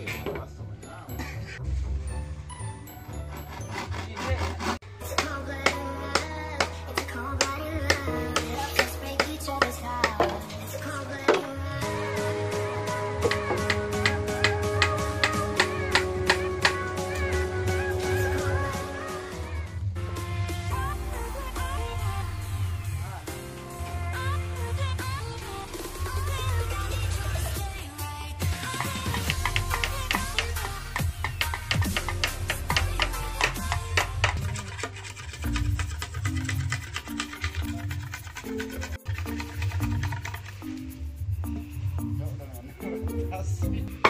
You. Thanks.